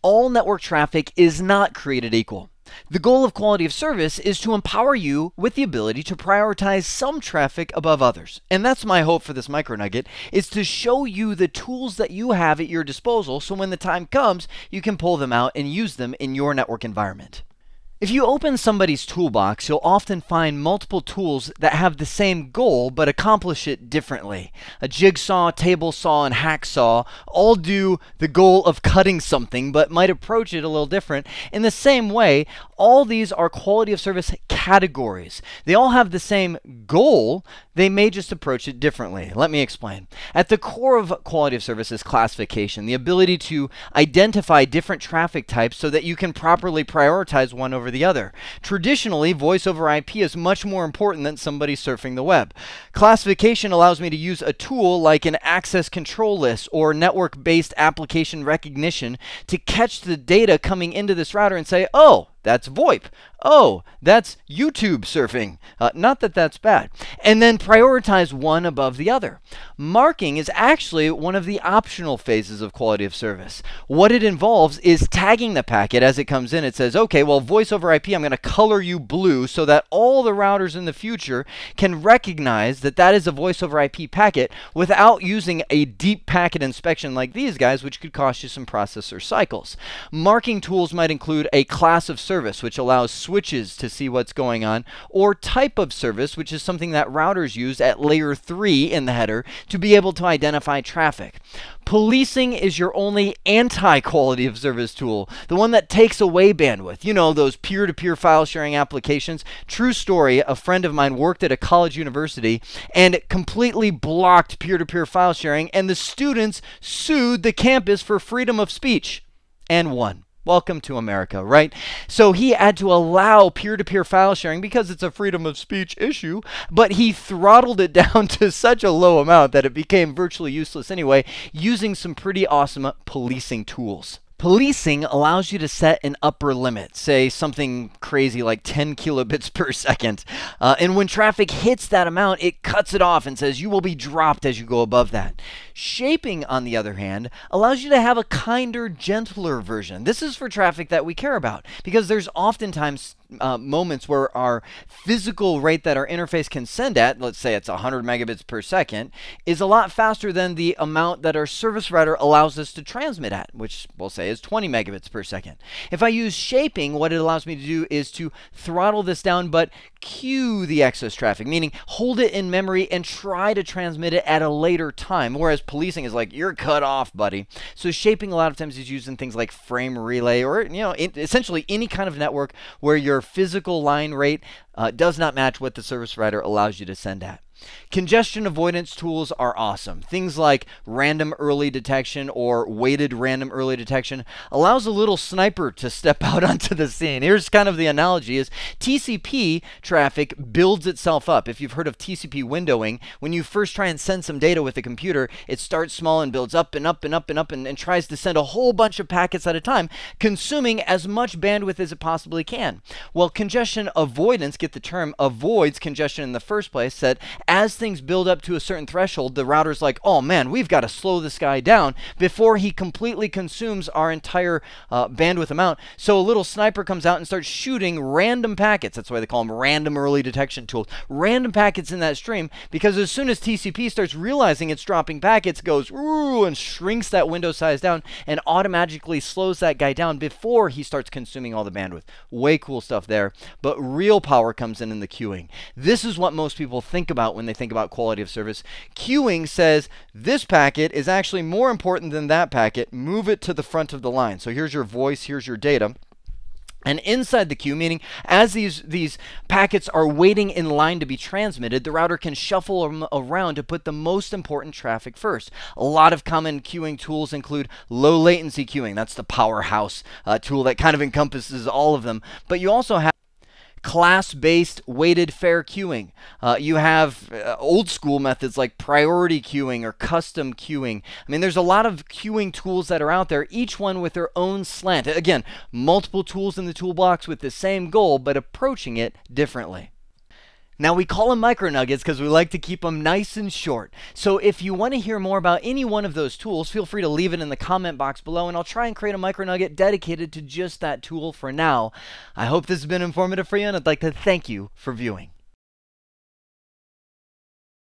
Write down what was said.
All network traffic is not created equal. The goal of quality of service is to empower you with the ability to prioritize some traffic above others. And that's my hope for this micro nugget is to show you the tools that you have at your disposal so when the time comes, you can pull them out and use them in your network environment. If you open somebody's toolbox, you'll often find multiple tools that have the same goal but accomplish it differently. A jigsaw, table saw, and hacksaw all do the goal of cutting something but might approach it a little different. In the same way, all these are quality of service categories. They all have the same goal, they may just approach it differently. Let me explain. At the core of quality of service is classification, the ability to identify different traffic types so that you can properly prioritize one over the other. Traditionally, voice over IP is much more important than somebody surfing the web. Classification allows me to use a tool like an access control list or network based application recognition to catch the data coming into this router and say, oh, that's VoIP. Oh, that's YouTube surfing. Uh, not that that's bad. And then prioritize one above the other. Marking is actually one of the optional phases of quality of service. What it involves is tagging the packet as it comes in. It says, okay, well, voice over IP, I'm going to color you blue so that all the routers in the future can recognize that that is a voice over IP packet without using a deep packet inspection like these guys, which could cost you some processor cycles. Marking tools might include a class of service, which allows switches to see what's going on, or type of service, which is something that routers use at layer 3 in the header to be able to identify traffic. Policing is your only anti quality of service tool, the one that takes away bandwidth. You know, those peer to peer file sharing applications. True story a friend of mine worked at a college university and completely blocked peer to peer file sharing, and the students sued the campus for freedom of speech and won. Welcome to America, right? So he had to allow peer to peer file sharing because it's a freedom of speech issue, but he throttled it down to such a low amount that it became virtually useless anyway, using some pretty awesome policing tools. Policing allows you to set an upper limit, say something crazy like 10 kilobits per second. Uh, and when traffic hits that amount, it cuts it off and says you will be dropped as you go above that. Shaping, on the other hand, allows you to have a kinder, gentler version. This is for traffic that we care about because there's oftentimes uh, moments where our physical rate that our interface can send at, let's say it's 100 megabits per second, is a lot faster than the amount that our service router allows us to transmit at, which we'll say is 20 megabits per second. If I use shaping, what it allows me to do is to throttle this down, but queue the excess traffic, meaning hold it in memory and try to transmit it at a later time. Whereas policing is like, you're cut off, buddy. So shaping a lot of times is used in things like frame relay or, you know, essentially any kind of network where your physical line rate uh, does not match what the service provider allows you to send at. Congestion avoidance tools are awesome. Things like random early detection or weighted random early detection allows a little sniper to step out onto the scene. Here's kind of the analogy is TCP traffic builds itself up. If you've heard of TCP windowing, when you first try and send some data with a computer, it starts small and builds up and up and up and up and, and tries to send a whole bunch of packets at a time, consuming as much bandwidth as it possibly can. Well, congestion avoidance, get the term, avoids congestion in the first place, that as things build up to a certain threshold, the router's like, oh man, we've got to slow this guy down before he completely consumes our entire uh, bandwidth amount. So a little sniper comes out and starts shooting random packets. That's why they call them random early detection tools. Random packets in that stream because as soon as TCP starts realizing it's dropping packets, it goes ooh and shrinks that window size down and automatically slows that guy down before he starts consuming all the bandwidth. Way cool stuff there. But real power comes in in the queuing. This is what most people think about when they think about quality of service. Queuing says this packet is actually more important than that packet. Move it to the front of the line. So here's your voice, here's your data. And inside the queue, meaning as these, these packets are waiting in line to be transmitted, the router can shuffle them around to put the most important traffic first. A lot of common queuing tools include low latency queuing. That's the powerhouse uh, tool that kind of encompasses all of them. But you also have class based weighted fair queuing. Uh, you have uh, old school methods like priority queuing or custom queuing. I mean, there's a lot of queuing tools that are out there, each one with their own slant. Again, multiple tools in the toolbox with the same goal, but approaching it differently. Now, we call them micro nuggets because we like to keep them nice and short. So, if you want to hear more about any one of those tools, feel free to leave it in the comment box below, and I'll try and create a micro nugget dedicated to just that tool for now. I hope this has been informative for you, and I'd like to thank you for viewing.